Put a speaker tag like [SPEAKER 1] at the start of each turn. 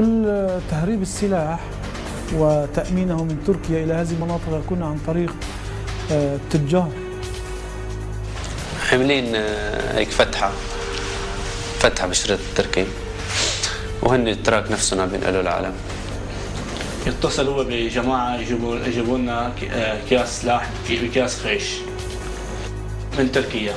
[SPEAKER 1] كل تهريب السلاح وتأمينه من تركيا إلى هذه المناطق يكون عن طريق آه، التجار
[SPEAKER 2] عاملين آه، هيك فتحة فتحة بالشريط التركي. وهن التراك نفسهم بينقلوا العالم.
[SPEAKER 3] يتصل هو بجماعة يجيبوا يجيبوا لنا أكياس آه، سلاح بأكياس خيش من تركيا.